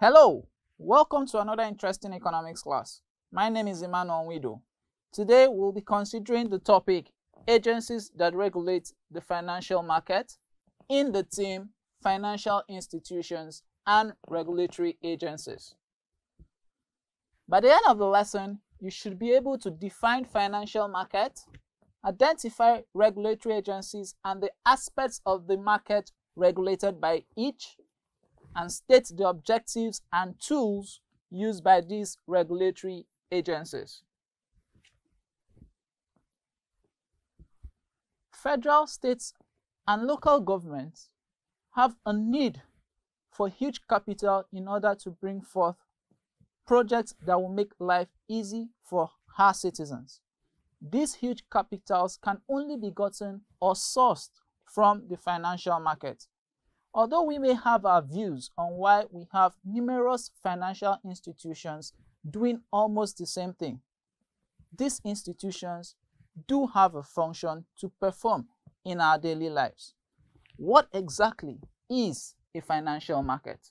Hello, welcome to another interesting economics class. My name is Emmanuel Wido. Today we'll be considering the topic agencies that regulate the financial market in the theme financial institutions and regulatory agencies. By the end of the lesson, you should be able to define financial market, identify regulatory agencies and the aspects of the market regulated by each, and state the objectives and tools used by these regulatory agencies. Federal, states, and local governments have a need for huge capital in order to bring forth projects that will make life easy for our citizens. These huge capitals can only be gotten or sourced from the financial market. Although we may have our views on why we have numerous financial institutions doing almost the same thing, these institutions do have a function to perform in our daily lives. What exactly is a financial market?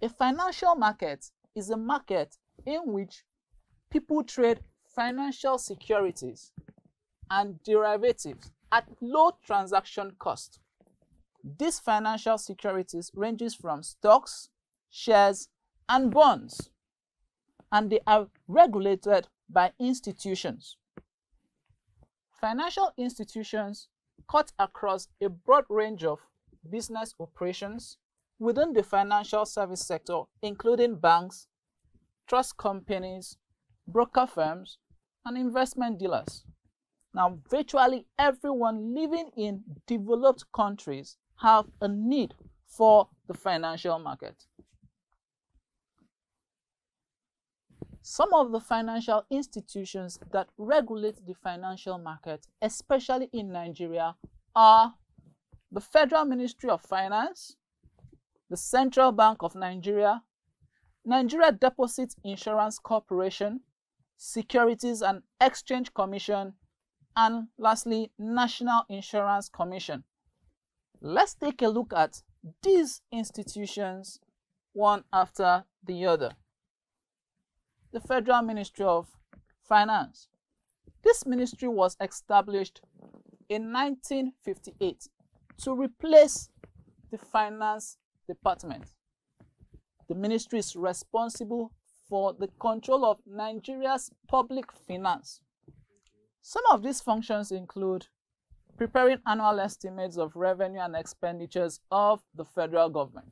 A financial market is a market in which people trade financial securities and derivatives at low transaction cost. These financial securities ranges from stocks, shares, and bonds, and they are regulated by institutions. Financial institutions cut across a broad range of business operations within the financial service sector, including banks, trust companies, broker firms, and investment dealers. Now, virtually everyone living in developed countries have a need for the financial market. Some of the financial institutions that regulate the financial market, especially in Nigeria, are the Federal Ministry of Finance, the Central Bank of Nigeria, Nigeria Deposit Insurance Corporation, Securities and Exchange Commission, and lastly, National Insurance Commission. Let's take a look at these institutions one after the other the Federal Ministry of Finance. This ministry was established in 1958 to replace the Finance Department. The ministry is responsible for the control of Nigeria's public finance. Some of these functions include preparing annual estimates of revenue and expenditures of the federal government.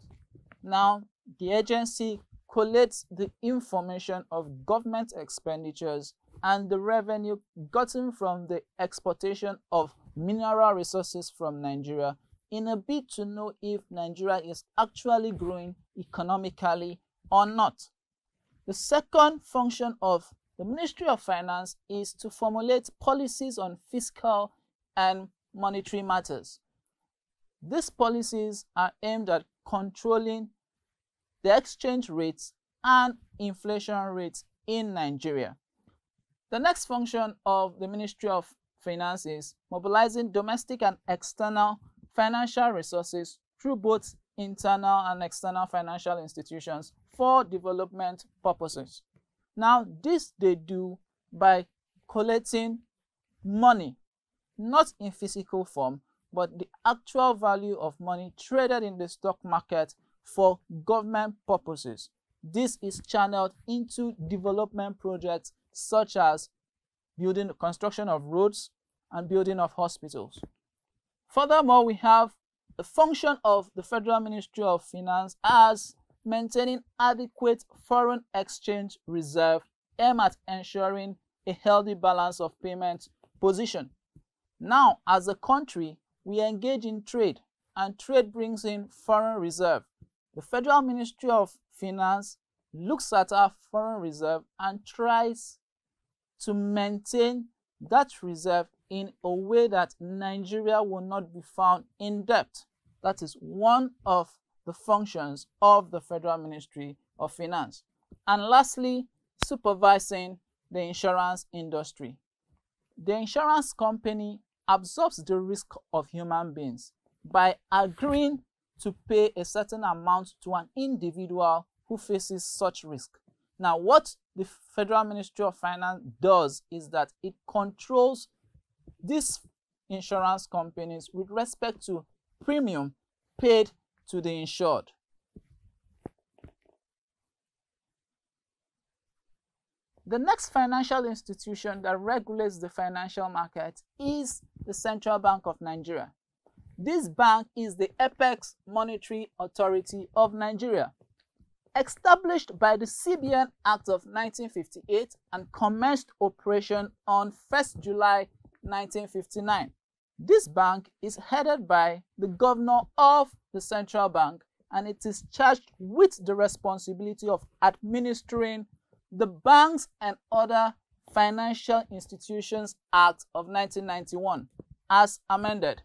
Now, the agency collates the information of government expenditures and the revenue gotten from the exportation of mineral resources from Nigeria in a bid to know if Nigeria is actually growing economically or not. The second function of the Ministry of Finance is to formulate policies on fiscal and monetary matters. These policies are aimed at controlling the exchange rates and inflation rates in Nigeria. The next function of the Ministry of Finance is mobilizing domestic and external financial resources through both internal and external financial institutions for development purposes. Now, this they do by collecting money, not in physical form, but the actual value of money traded in the stock market for government purposes. This is channeled into development projects such as building construction of roads and building of hospitals. Furthermore, we have the function of the Federal Ministry of Finance as maintaining adequate foreign exchange reserve aimed at ensuring a healthy balance of payment position. Now, as a country, we engage in trade and trade brings in foreign reserve. The Federal Ministry of Finance looks at our foreign reserve and tries to maintain that reserve in a way that Nigeria will not be found in debt. That is one of the functions of the Federal Ministry of Finance. And lastly, supervising the insurance industry. The insurance company absorbs the risk of human beings by agreeing to pay a certain amount to an individual who faces such risk. Now, what the Federal Ministry of Finance does is that it controls these insurance companies with respect to premium paid to the insured. The next financial institution that regulates the financial market is the Central Bank of Nigeria. This bank is the apex monetary authority of Nigeria. Established by the CBN Act of 1958 and commenced operation on 1st July 1959. This bank is headed by the governor of the central bank and it is charged with the responsibility of administering the Banks and Other Financial Institutions Act of 1991 as amended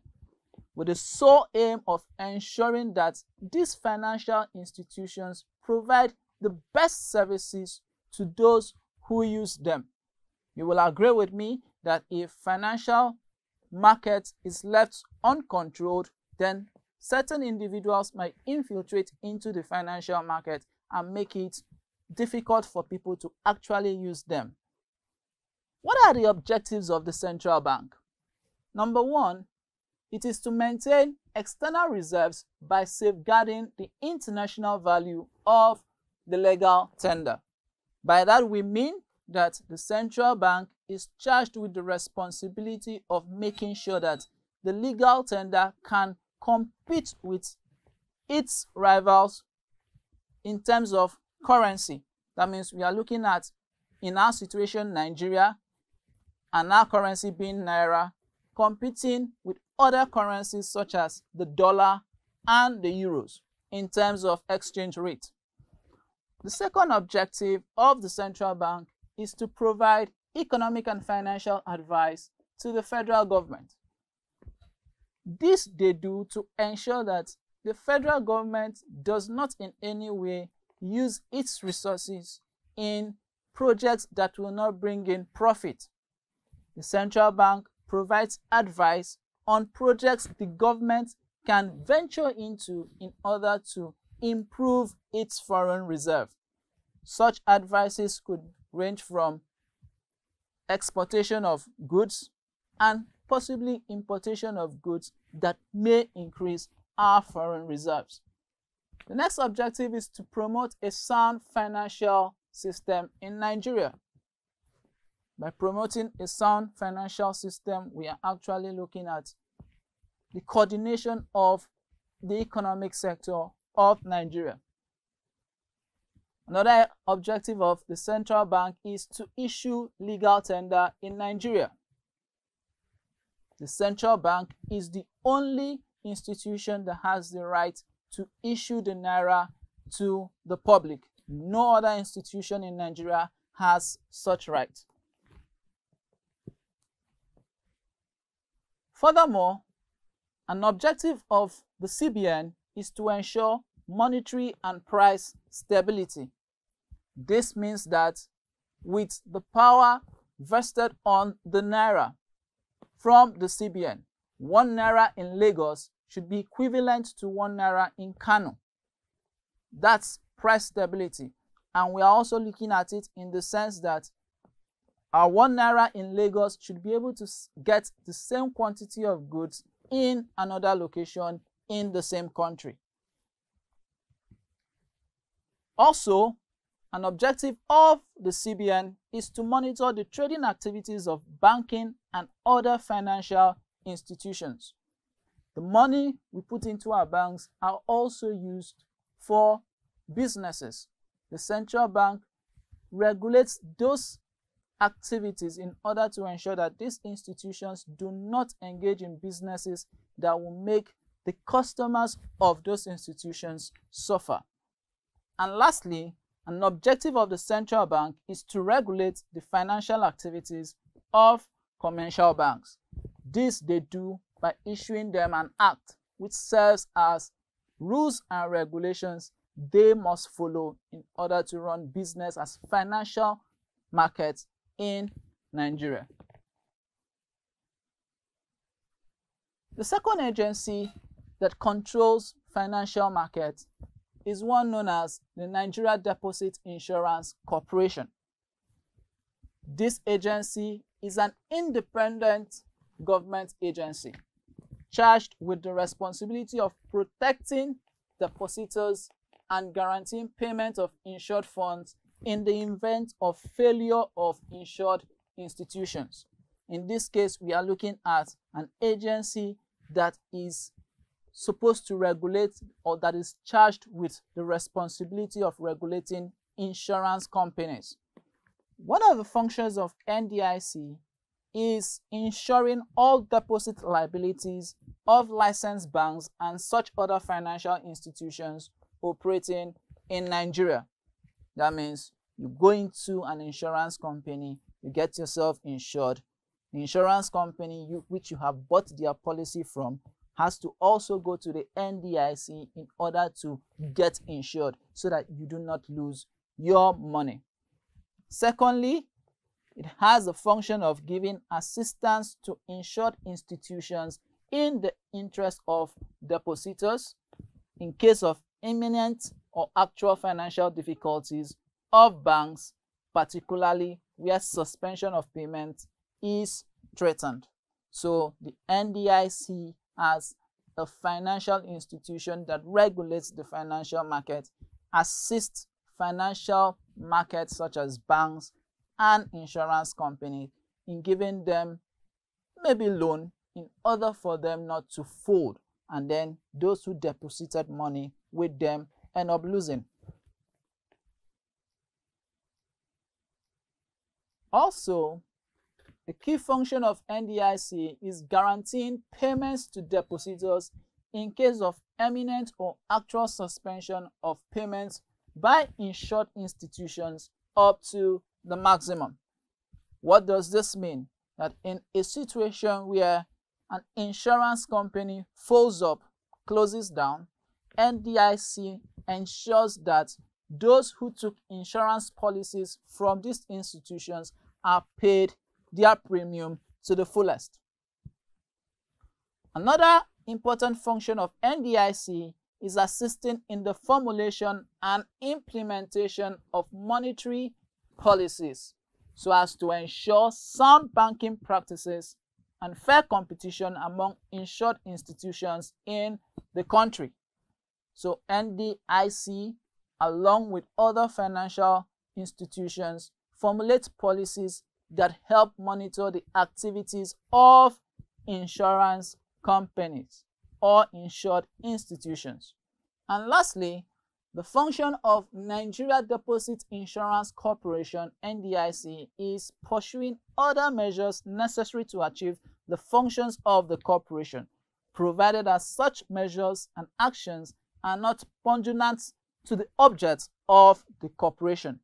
with the sole aim of ensuring that these financial institutions provide the best services to those who use them. You will agree with me that if financial market is left uncontrolled, then certain individuals might infiltrate into the financial market and make it difficult for people to actually use them. What are the objectives of the central bank? Number one, it is to maintain external reserves by safeguarding the international value of the legal tender. By that we mean that the central bank is charged with the responsibility of making sure that the legal tender can compete with its rivals in terms of currency. That means we are looking at, in our situation, Nigeria, and our currency being Naira, competing with other currencies such as the dollar and the euros in terms of exchange rate. The second objective of the central bank is to provide economic and financial advice to the federal government. This they do to ensure that the federal government does not in any way use its resources in projects that will not bring in profit. The central bank provides advice on projects the government can venture into in order to improve its foreign reserve. Such advices could range from exportation of goods and possibly importation of goods that may increase our foreign reserves. The next objective is to promote a sound financial system in Nigeria. By promoting a sound financial system, we are actually looking at the coordination of the economic sector of Nigeria. Another objective of the central bank is to issue legal tender in Nigeria. The central bank is the only institution that has the right to issue the naira to the public. No other institution in Nigeria has such right. Furthermore, an objective of the CBN is to ensure monetary and price stability. This means that with the power vested on the Naira from the CBN, one Naira in Lagos should be equivalent to one Naira in Kano. That's price stability. And we are also looking at it in the sense that our one Naira in Lagos should be able to get the same quantity of goods in another location in the same country. Also, an objective of the CBN is to monitor the trading activities of banking and other financial institutions. The money we put into our banks are also used for businesses. The central bank regulates those activities in order to ensure that these institutions do not engage in businesses that will make the customers of those institutions suffer. And lastly, an objective of the central bank is to regulate the financial activities of commercial banks. This they do by issuing them an act which serves as rules and regulations they must follow in order to run business as financial markets in Nigeria. The second agency that controls financial markets is one known as the Nigeria Deposit Insurance Corporation. This agency is an independent government agency charged with the responsibility of protecting depositors and guaranteeing payment of insured funds in the event of failure of insured institutions. In this case, we are looking at an agency that is supposed to regulate or that is charged with the responsibility of regulating insurance companies. One of the functions of NDIC is ensuring all deposit liabilities of licensed banks and such other financial institutions operating in Nigeria. That means you go into an insurance company, you get yourself insured. The insurance company you, which you have bought their policy from has to also go to the NDIC in order to get insured so that you do not lose your money. Secondly, it has the function of giving assistance to insured institutions in the interest of depositors in case of imminent or actual financial difficulties of banks, particularly where suspension of payment is threatened. So the NDIC as a financial institution that regulates the financial market assists financial markets such as banks and insurance companies in giving them maybe loan in order for them not to fold and then those who deposited money with them end up losing. Also, the key function of NDIC is guaranteeing payments to depositors in case of imminent or actual suspension of payments by insured institutions up to the maximum. What does this mean? That in a situation where an insurance company folds up, closes down, NDIC ensures that those who took insurance policies from these institutions are paid their premium to the fullest. Another important function of NDIC is assisting in the formulation and implementation of monetary policies so as to ensure sound banking practices and fair competition among insured institutions in the country. So NDIC, along with other financial institutions, formulate policies that help monitor the activities of insurance companies or insured institutions. And lastly, the function of Nigeria Deposit Insurance Corporation NDIC is pursuing other measures necessary to achieve the functions of the corporation, provided that such measures and actions are not pungent to the objects of the corporation.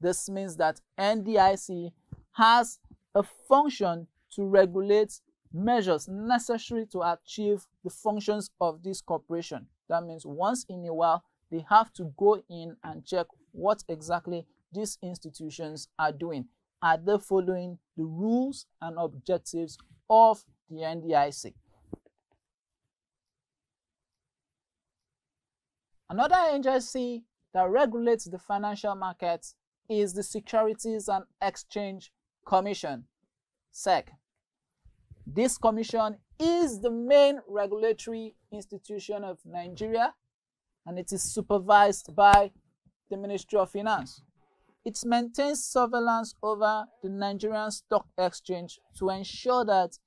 This means that NDIC has a function to regulate measures necessary to achieve the functions of this corporation. That means once in a while, they have to go in and check what exactly these institutions are doing. Are they following the rules and objectives of the NDIC? Another agency that regulates the financial markets is the Securities and Exchange Commission, SEC. This commission is the main regulatory institution of Nigeria and it is supervised by the Ministry of Finance. It maintains surveillance over the Nigerian Stock Exchange to ensure that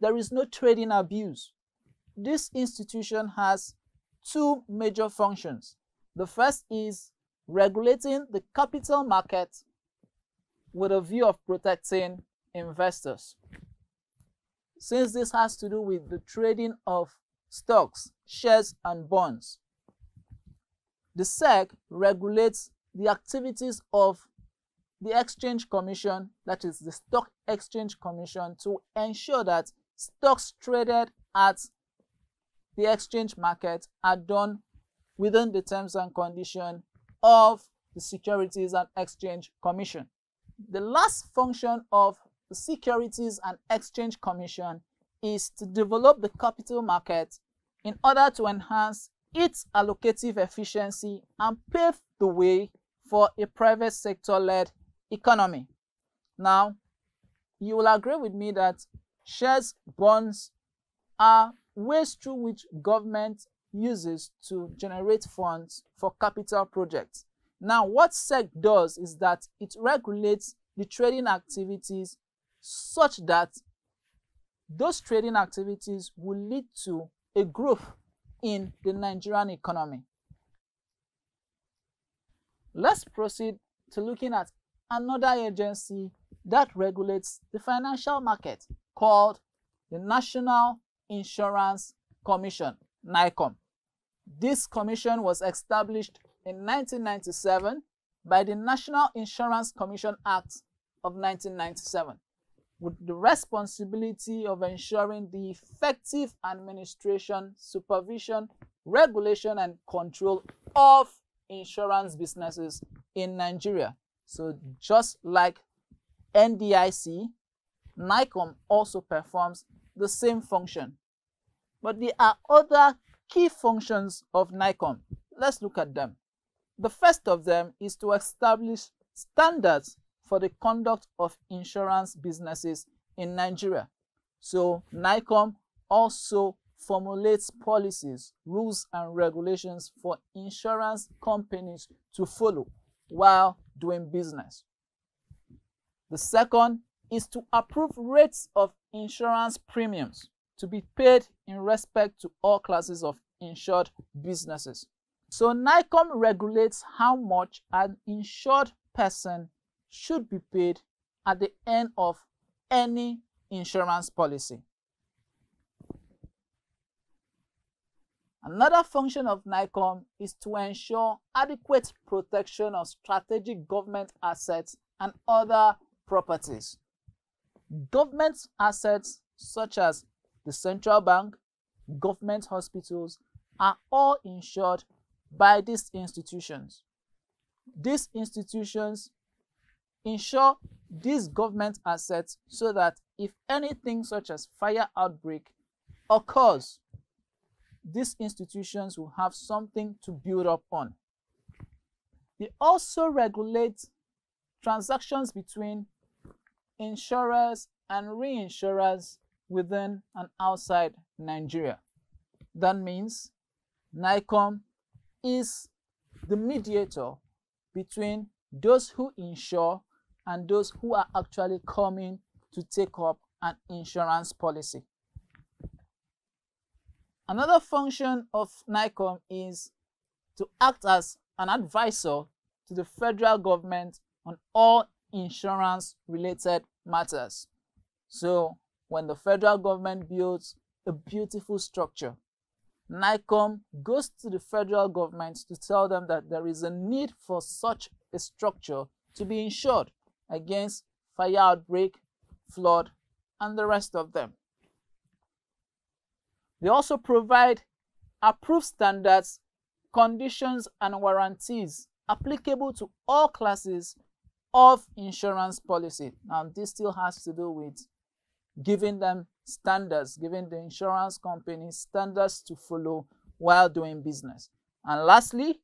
there is no trading abuse. This institution has two major functions. The first is regulating the capital market with a view of protecting investors. Since this has to do with the trading of stocks, shares, and bonds, the SEC regulates the activities of the Exchange Commission, that is the Stock Exchange Commission, to ensure that stocks traded at the exchange market are done within the terms and conditions of the Securities and Exchange Commission. The last function of the Securities and Exchange Commission is to develop the capital market in order to enhance its allocative efficiency and pave the way for a private sector-led economy. Now, you will agree with me that shares, bonds are ways through which government uses to generate funds for capital projects. Now, what SEC does is that it regulates the trading activities such that those trading activities will lead to a growth in the Nigerian economy. Let's proceed to looking at another agency that regulates the financial market called the National Insurance Commission, NAICOM. This commission was established in 1997 by the National Insurance Commission Act of 1997 with the responsibility of ensuring the effective administration, supervision, regulation, and control of insurance businesses in Nigeria. So just like NDIC, NAICOM also performs the same function. But there are other key functions of NAICOM. Let's look at them. The first of them is to establish standards for the conduct of insurance businesses in Nigeria. So NAICOM also formulates policies, rules, and regulations for insurance companies to follow while doing business. The second is to approve rates of insurance premiums to be paid in respect to all classes of insured businesses. So NAICOM regulates how much an insured person should be paid at the end of any insurance policy. Another function of NAICOM is to ensure adequate protection of strategic government assets and other properties. Government assets such as the central bank, government hospitals are all insured by these institutions. These institutions ensure these government assets so that if anything such as fire outbreak occurs, these institutions will have something to build up on. They also regulate transactions between insurers and reinsurers within and outside Nigeria. That means NAICOM is the mediator between those who insure and those who are actually coming to take up an insurance policy. Another function of NAICOM is to act as an advisor to the federal government on all insurance related matters. So when the federal government builds a beautiful structure, NAICOM goes to the federal government to tell them that there is a need for such a structure to be insured against fire outbreak, flood, and the rest of them. They also provide approved standards, conditions, and warranties applicable to all classes of insurance policy. Now, this still has to do with giving them standards, giving the insurance companies standards to follow while doing business. And lastly,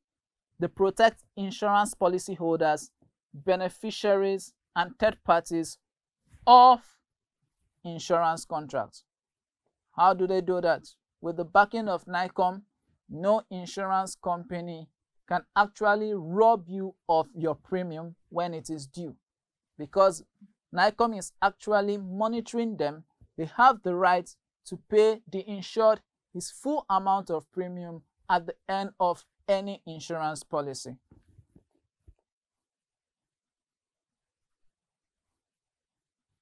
they protect insurance policyholders, beneficiaries, and third parties of insurance contracts. How do they do that? With the backing of NAICOM, no insurance company can actually rob you of your premium when it is due because NAICOM is actually monitoring them. They have the right to pay the insured his full amount of premium at the end of any insurance policy.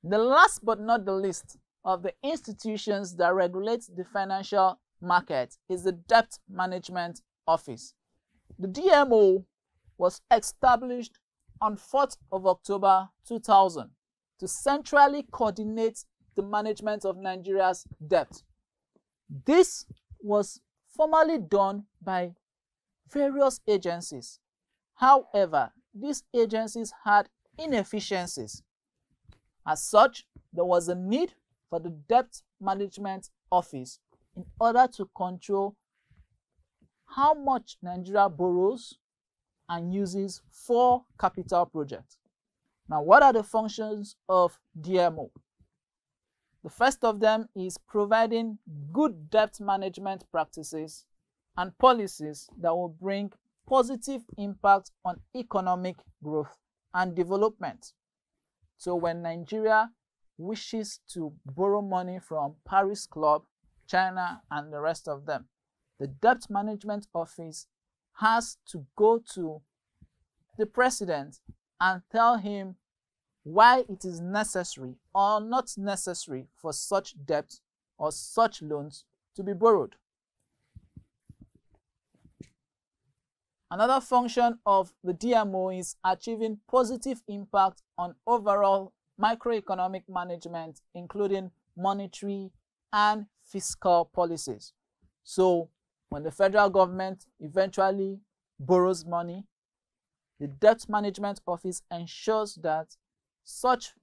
The last but not the least of the institutions that regulate the financial market is the Debt Management Office. The DMO was established on 4th of October 2000 to centrally coordinate the management of Nigeria's debt. This was formally done by various agencies. However, these agencies had inefficiencies as such, there was a need for the Debt Management Office in order to control how much Nigeria borrows and uses for capital projects. Now, what are the functions of DMO? The first of them is providing good debt management practices and policies that will bring positive impact on economic growth and development. So when Nigeria wishes to borrow money from Paris Club, China, and the rest of them, the Debt Management Office has to go to the president and tell him why it is necessary or not necessary for such debt or such loans to be borrowed. Another function of the DMO is achieving positive impact on overall microeconomic management, including monetary and fiscal policies. So when the federal government eventually borrows money, the Debt Management Office ensures that such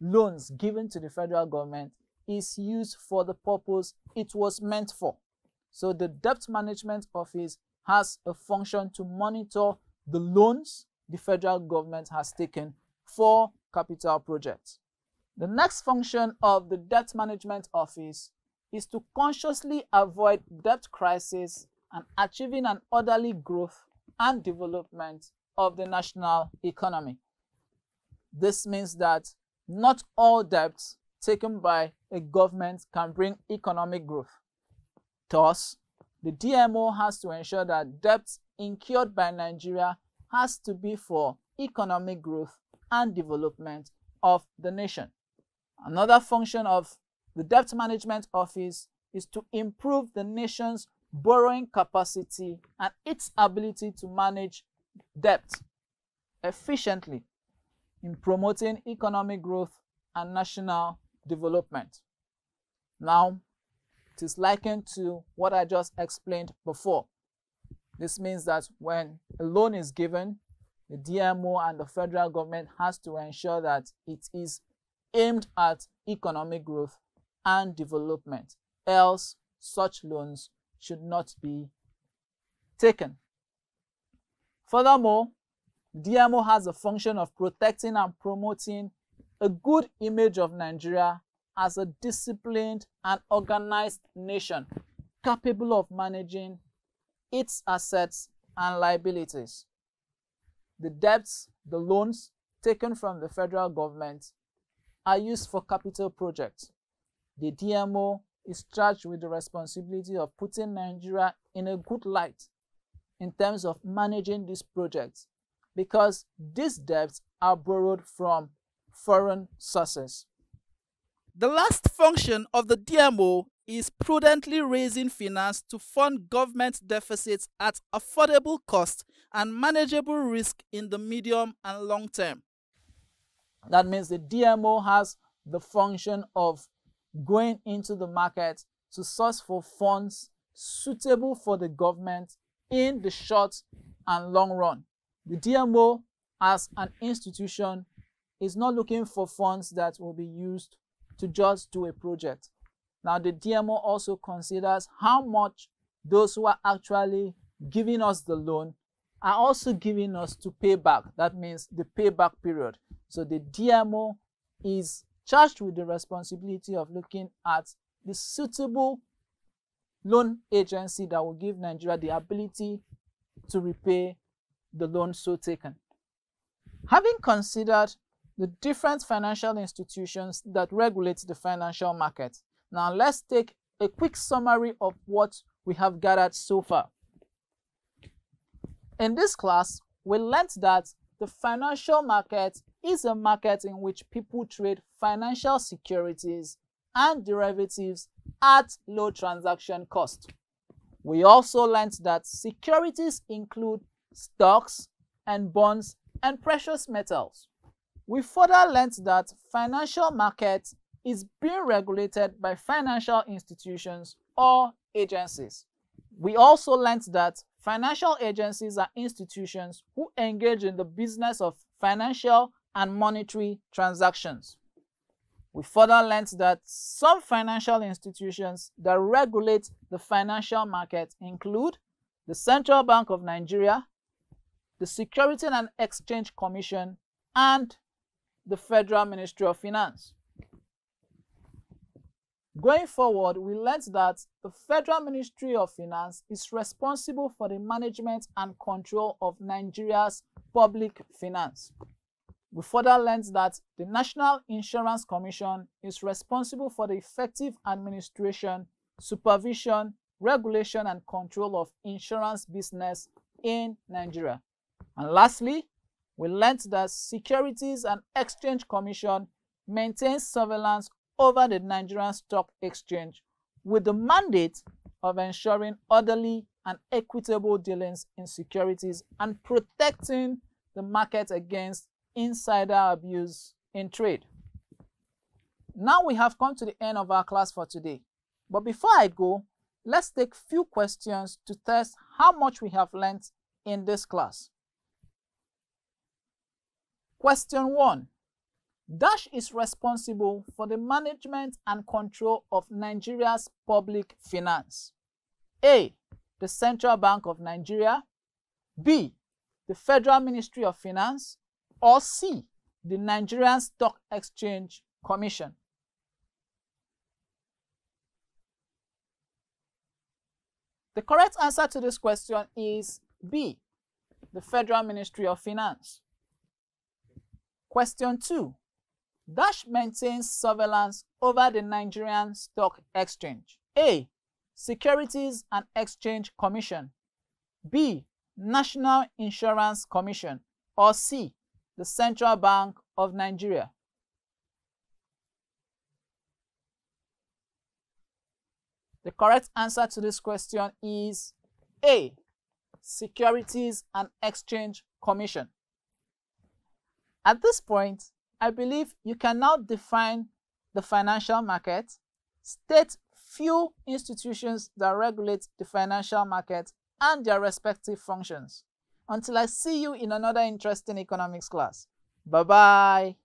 loans given to the federal government is used for the purpose it was meant for. So the Debt Management Office has a function to monitor the loans the federal government has taken for capital projects. The next function of the Debt Management Office is to consciously avoid debt crisis and achieving an orderly growth and development of the national economy. This means that not all debts taken by a government can bring economic growth. Thus, the DMO has to ensure that debts incurred by Nigeria has to be for economic growth and development of the nation. Another function of the Debt Management Office is to improve the nation's borrowing capacity and its ability to manage debt efficiently in promoting economic growth and national development. Now, it is likened to what I just explained before. This means that when a loan is given, the DMO and the federal government has to ensure that it is aimed at economic growth and development. Else, such loans should not be taken. Furthermore, DMO has a function of protecting and promoting a good image of Nigeria as a disciplined and organized nation capable of managing its assets and liabilities. The debts, the loans taken from the federal government are used for capital projects. The DMO is charged with the responsibility of putting Nigeria in a good light in terms of managing these projects because these debts are borrowed from foreign sources. The last function of the DMO is prudently raising finance to fund government deficits at affordable cost and manageable risk in the medium and long term. That means the DMO has the function of going into the market to source for funds suitable for the government in the short and long run. The DMO, as an institution, is not looking for funds that will be used to just do a project. Now, the DMO also considers how much those who are actually giving us the loan are also giving us to pay back. That means the payback period. So the DMO is charged with the responsibility of looking at the suitable loan agency that will give Nigeria the ability to repay the loan so taken. Having considered the different financial institutions that regulate the financial market, now let's take a quick summary of what we have gathered so far. In this class, we learnt that the financial market is a market in which people trade financial securities and derivatives at low transaction cost. We also learnt that securities include stocks and bonds and precious metals. We further learnt that financial market is being regulated by financial institutions or agencies. We also learnt that financial agencies are institutions who engage in the business of financial and monetary transactions. We further learned that some financial institutions that regulate the financial market include the Central Bank of Nigeria, the Security and Exchange Commission, and the Federal Ministry of Finance. Going forward, we learned that the Federal Ministry of Finance is responsible for the management and control of Nigeria's public finance. We further learned that the National Insurance Commission is responsible for the effective administration, supervision, regulation, and control of insurance business in Nigeria. And lastly, we learned that Securities and Exchange Commission maintains surveillance over the Nigerian Stock Exchange with the mandate of ensuring orderly and equitable dealings in securities and protecting the market against insider abuse in trade. Now we have come to the end of our class for today. But before I go, let's take few questions to test how much we have learned in this class. Question 1. Dash is responsible for the management and control of Nigeria's public finance. A. The Central Bank of Nigeria. B. The Federal Ministry of Finance. Or C. The Nigerian Stock Exchange Commission. The correct answer to this question is B. The Federal Ministry of Finance. Question 2. Dash maintains surveillance over the Nigerian Stock Exchange. A. Securities and Exchange Commission. B. National Insurance Commission. Or C. The Central Bank of Nigeria. The correct answer to this question is A. Securities and Exchange Commission. At this point, I believe you can now define the financial market, state few institutions that regulate the financial market and their respective functions. Until I see you in another interesting economics class. Bye-bye.